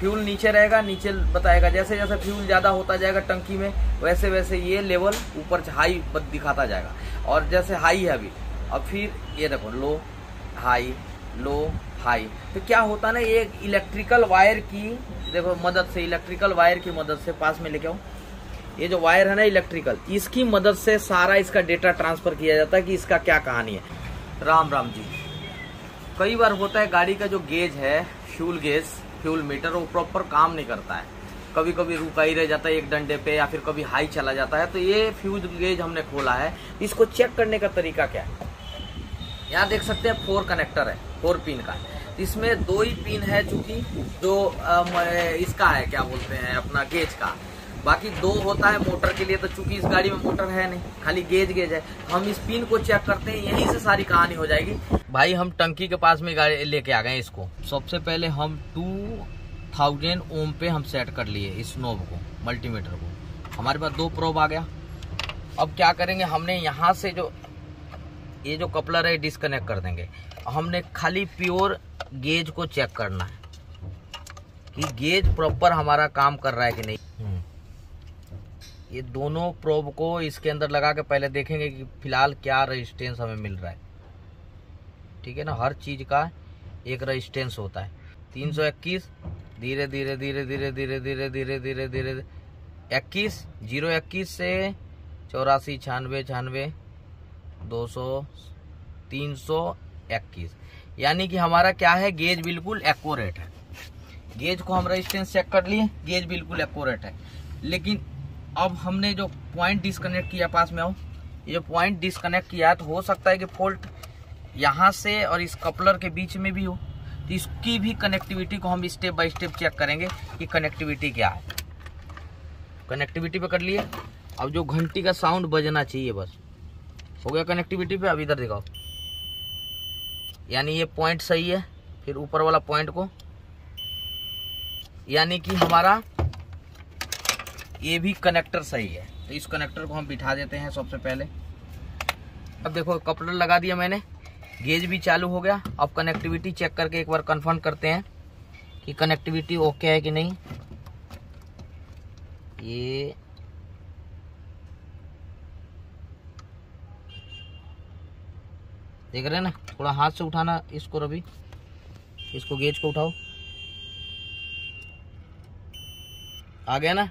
Fuel नीचे रहेगा, नीचे बताएगा, जैसे जैसे फ्यूल ज़्यादा होता जाएगा टंकी में, वैसे वैसे ये लेवल ऊपर हाई दिखाता जाएगा। और जैसे हाई है अभी, अब फिर ये देखो, लो, हाई लो, हाई। तो क्या होता ना, ये इलेक्ट्रिकल वायर की, देखो मदद से, इलेक्ट्रिकल वायर की मदद से पास में लेके आओ ये जो वायर है ना, इलेक्ट्रिकल, इसकी मदद से सारा इसका डेटा ट्रांसफ़र किया जाता है कि इसका क्या कहानी है। राम राम जी। कई बार होता है, गाड़ी का जो गेज है, फ्यूल गेज फ्यूल मीटर वो प्रॉपर काम नहीं करता है। कभी कभी रुका ही रह जाता है एक डंडे पे या फिर कभी हाई चला जाता है तो ये फ्यूज गेज हमने खोला है। इसको चेक करने का तरीका क्या है? यहाँ देख सकते हैं, फोर कनेक्टर है, फोर पिन का। इसमें दो ही पिन है चूँकि जो इसका है, क्या बोलते हैं, अपना गेज का। बाकी दो होता है मोटर के लिए तो चूँकि इस गाड़ी में मोटर है नहीं, खाली गेज गेज है तो हम इस पिन को चेक करते हैं, यहीं से सारी कहानी हो जाएगी। भाई, हम टंकी के पास में गाड़ी लेके आ गए इसको। सबसे पहले हम टू थाउज़ेंड ओम पे हम सेट कर लिए इस नोब को मल्टीमीटर को। हमारे पास दो प्रोब आ गया। अब क्या करेंगे, हमने यहाँ से जो, ये जो कपलर है डिस्कनेक्ट कर देंगे। हमने खाली प्योर गेज को चेक करना है कि गेज प्रॉपर हमारा काम कर रहा है कि नहीं। ये दोनों प्रोब को इसके अंदर लगा के पहले देखेंगे कि फ़िलहाल क्या रजिस्टेंस हमें मिल रहा है। ठीक है ना? हर चीज़ का एक रजिस्टेंस होता है। 321 धीरे धीरे धीरे धीरे धीरे धीरे धीरे धीरे धीरे, इक्कीस, ज़ीरो इक्कीस से चौरासी, छियानवे छियानवे, दो सौ, तीन सौ इक्कीस। यानी कि हमारा क्या है? गेज बिल्कुल एक्यूरेट है। गेज को हम रजिस्टेंस चेक कर लिए, गेज बिल्कुल एक्यूरेट है। लेकिन अब हमने जो पॉइंट डिस्कनेक्ट किया, पास में आओ। ये पॉइंट डिस्कनेक्ट किया तो हो सकता है कि फॉल्ट यहाँ से और इस कपलर के बीच में भी हो। तो इसकी भी कनेक्टिविटी को हम स्टेप बाय स्टेप चेक करेंगे कि कनेक्टिविटी क्या है। कनेक्टिविटी पे कर लिए। अब जो घंटी का साउंड बजना चाहिए बस। हो गया कनेक्टिविटी पे, अब इधर दिखाओ। यानी ये पॉइंट सही है, फिर ऊपर वाला पॉइंट को। यानी कि हमारा ये भी कनेक्टर सही है। तो इस कनेक्टर को हम बिठा देते हैं सबसे पहले। अब देखो कपलर लगा दिया मैंने। गेज भी चालू हो गया। अब कनेक्टिविटी चेक करके एक बार कंफर्म करते हैं कि कनेक्टिविटी ओके है कि नहीं। ये देख रहे हैं ना? थोड़ा हाथ से उठाना इसको रवि। इसको गेज को उठाओ। आ गया ना?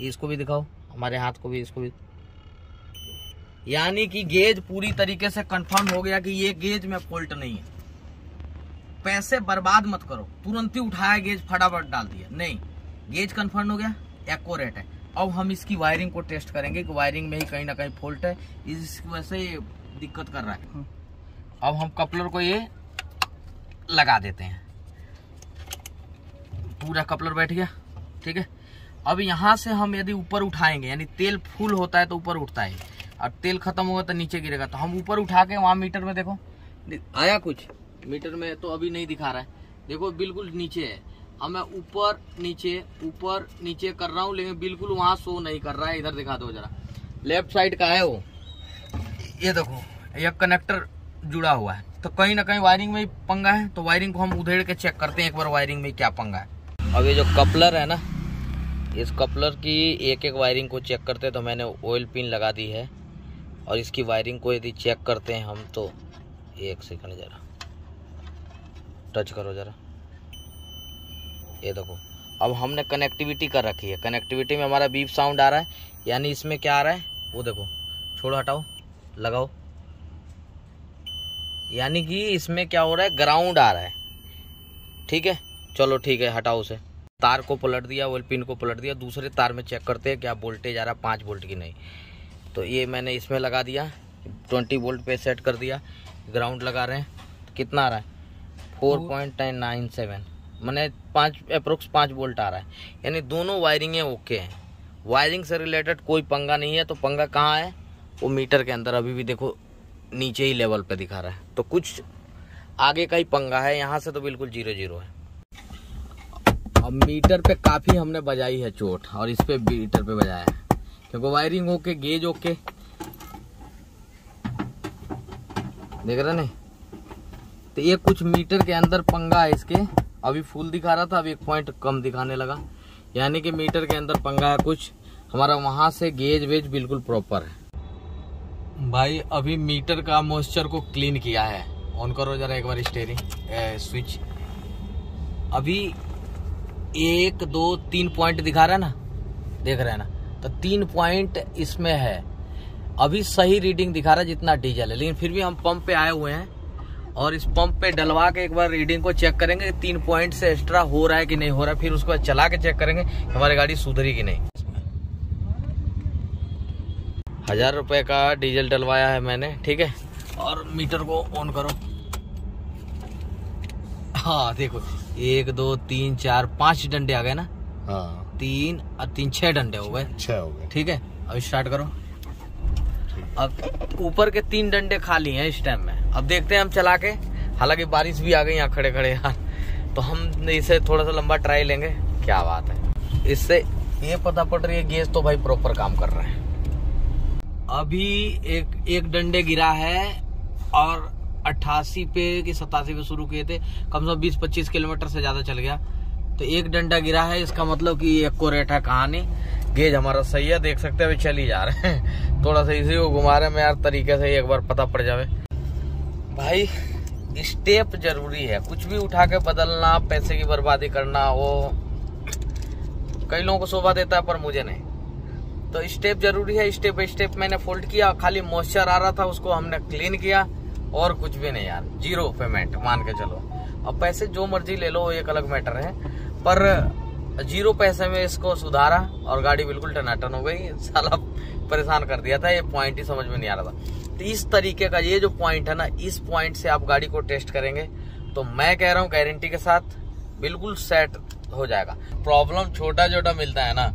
इसको भी दिखाओ हमारे हाथ को भी इसको भी। यानी कि गेज पूरी तरीके से कंफर्म हो गया कि ये गेज में फॉल्ट नहीं है। पैसे बर्बाद मत करो। तुरंत ही उठाया गेज फटाफट डाल दिया। नहीं गेज कंफर्म हो गया एक्यूरेट है। अब हम इसकी वायरिंग को टेस्ट करेंगे कि वायरिंग में ही कहीं ना कहीं फॉल्ट है। इस वजह से दिक्कत कर रहा है। हाँ। अब हम कपलर को ये लगा देते हैं। पूरा कपलर बैठ गया। ठीक है? अब यहाँ से हम यदि ऊपर उठाएँगे, यानी तेल फुल होता है तो ऊपर उठता है। और तेल खत्म होगा तो नीचे गिरेगा। तो हम ऊपर उठा के वहाँ मीटर में देखो। आया कुछ? मीटर में तो अभी नहीं दिखा रहा है। देखो, बिल्कुल नीचे है। अब मैं ऊपर, नीचे ऊपर, नीचे कर रहा हूँ, लेकिन बिल्कुल वहाँ शो नहीं कर रहा है। इधर दिखा दो जरा। लेफ़्ट साइड का है वो। ये देखो ये कनेक्टर जुड़ा हुआ है। तो कहीं ना कहीं वायरिंग में पंगा है। तो वायरिंग को हम उधेड़ के चेक करते हैं एक बार वायरिंग में क्या पंगा है। अब ये जो कपलर है ना इस कपलर की एक एक वायरिंग को चेक करते तो मैंने ऑयल पिन लगा दी है। और इसकी वायरिंग को यदि चेक करते हैं हम तो एक सेकंड ज़रा। टच करो ज़रा। ये देखो। अब हमने कनेक्टिविटी कर रखी है। कनेक्टिविटी में हमारा बीप साउंड आ रहा है। यानी इसमें क्या आ रहा है? वो देखो। छोड़ो, हटाओ। लगाओ। यानी कि इसमें क्या हो रहा है? ग्राउंड आ रहा है। ठीक है? चलो, ठीक है। हटाओ उसे। तार को पलट दिया ऑयल पिन को पलट दिया दूसरे तार में चेक करते हैं क्या वोल्टेज आ रहा है पाँच वोल्ट की नहीं। तो ये मैंने इसमें लगा दिया ट्वेंटी वोल्ट पे सेट कर दिया ग्राउंड लगा रहे हैं तो कितना आ रहा है? फोर पॉइंट नाइन सेवन मैंने पाँच अप्रोक्स पाँच वोल्ट आ रहा है। यानी दोनों वायरिंगें ओके हैं। वायरिंग से रिलेटेड कोई पंगा नहीं है तो पंगा कहाँ है? वो मीटर के अंदर अभी भी देखो नीचे ही लेवल पे दिखा रहा है। तो कुछ आगे का ही पंगा है यहाँ से तो बिल्कुल ज़ीरो ज़ीरो है। अब मीटर पे काफ़ी हमने बजाई है चोट, और इस पे मीटर पे बजाया है। क्योंकि वायरिंग होके गेज ओके देख रहे नहीं तो ये कुछ मीटर के अंदर पंगा है इसके। अभी फुल दिखा रहा था, अभी एक पॉइंट कम दिखाने लगा। यानी कि मीटर के अंदर पंगा है कुछ। हमारा वहाँ से गेज वेज बिल्कुल प्रॉपर है। भाई, अभी मीटर का मॉइस्चर को क्लीन किया है। ऑन करो जरा एक बार स्टेरिंग स्विच अभी एक, दो, तीन पॉइंट दिखा रहा है ना? देख रहे हैं ना? तो तीन पॉइंट इसमें है। अभी सही रीडिंग दिखा रहा है जितना डीजल है। लेकिन फिर भी हम पंप पे आए हुए हैं और इस पंप पे डलवा के एक बार रीडिंग को चेक करेंगे तीन पॉइंट से एक्स्ट्रा हो रहा है कि नहीं हो रहा है। फिर उसके बाद चला के चेक करेंगे हमारी गाड़ी सुधरी कि नहीं। हज़ार रुपए का डीजल डलवाया है मैंने, ठीक है? और मीटर को ऑन करो। हाँ देखो। एक दो तीन चार पाँच डंडे आ गए ना? हाँ। तीन और तीन छह डंडे हो गए। छह हो गए। ठीक है? अब स्टार्ट करो। अब ऊपर के तीन डंडे खाली हैं इस टाइम में। अब देखते हैं हम चला के। हालाँकि बारिश भी आ गई यहाँ खड़े खड़े यार। तो हम इसे थोड़ा सा लंबा ट्राई लेंगे। क्या बात है। इससे ये पता पड़ रही है गैस तो भाई प्रॉपर काम कर रहा है। अभी एक एक डंडे गिरा है और अट्ठासी पे कि सतासी पे शुरू किए थे, कम से कम बीस पच्चीस किलोमीटर से ज़्यादा चल गया। तो एक डंडा गिरा है, इसका मतलब कि एक को रेट है कहानी। गेज हमारा सही है, देख सकते हैं चल ही जा रहे हैं। थोड़ा सा इसी को घुमा रहे हैं यार तरीके से एक बार पता पड़ जावे। भाई स्टेप ज़रूरी है। कुछ भी उठा के बदलना, पैसे की बर्बादी करना, वो कई लोगों को शोभा देता है, पर मुझे नहीं। तो स्टेप ज़रूरी है स्टेप बाई स्टेप मैंने फोल्ड किया, खाली मॉइस्चर आ रहा था, उसको हमने क्लीन किया। और कुछ भी नहीं यार। ज़ीरो पेमेंट मान के चलो। अब पैसे जो मर्ज़ी ले लो, एक अलग मैटर है। पर ज़ीरो पैसे में इसको सुधारा और गाड़ी बिल्कुल टनाटन हो गई। साला परेशान कर दिया था, ये पॉइंट ही समझ में नहीं आ रहा था। तो इस तरीके का ये जो पॉइंट है ना, इस पॉइंट से आप गाड़ी को टेस्ट करेंगे तो मैं कह रहा हूँ गारंटी के साथ बिल्कुल सेट हो जाएगा। प्रॉब्लम छोटा छोटा मिलता है ना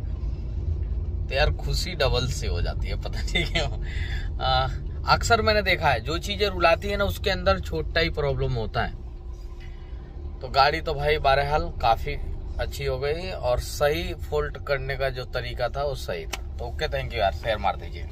तो यार खुशी डबल से हो जाती है, पता नहीं क्यों। अक्सर मैंने देखा है, जो चीज़ें रुलाती है ना, उसके अंदर छोटा ही प्रॉब्लम होता है। तो गाड़ी तो भाई बहरहाल काफ़ी अच्छी हो गई और सही फोल्ट करने का जो तरीका था, वो सही था। तो ओके थैंक यू यार शेयर मार दीजिए।